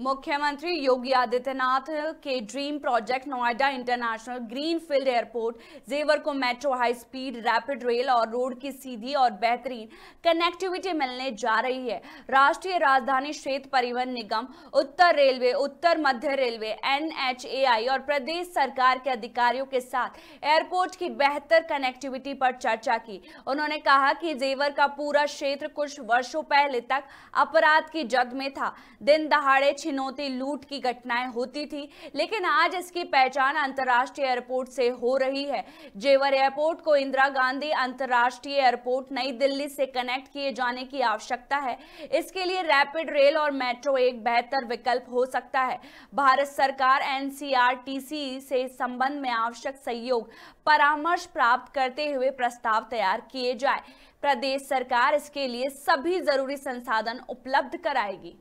मुख्यमंत्री योगी आदित्यनाथ के dream project Noida international green field airport, Jewar को metro high speed, rapid rail और road की सीधी और बेहतरीन कनेक्टिविटी मिलने जा रही है। राष्ट्रीय राजधानी क्षेत्र परिवहन निगम, उत्तर रेलवे, उत्तर मध्य रेलवे, एनएचएआई और प्रदेश सरकार के अधिकारियों के साथ एयरपोर्ट की बेहतर कनेक्टिविटी पर चर्चा की। उन्होंने कहा कि जेवर का पूरा क्षेत्र कुछ वर्षों पहले तक अपराध की जद में था। दिन दहाड़े छिनौती लूट की घटनाएँ होती थी, लेकिन आज इसकी पहचान अंतर्राष्ट्रीय एयरपोर्ट से हो रही है। जेवर एयरपोर्ट को इंदिरा गांधी अंतर्राष्ट्रीय एयरपोर्ट नई दिल्ली से कनेक्ट किए जाने की आवश्यकता है। इसके लिए रैपिड रेल और मेट्रो एक बेहतर विकल्प हो सकता है। भारत सरकार एनसीआरटीसी से संबंध में आवश्यक सहयोग, परामर्श प्राप्त करते हुए प्रस्ताव तैयार किए जाए। प्रदेश सरकार इसके लिए सभी ज़रूरी संसाधन उपलब्ध कराएगी।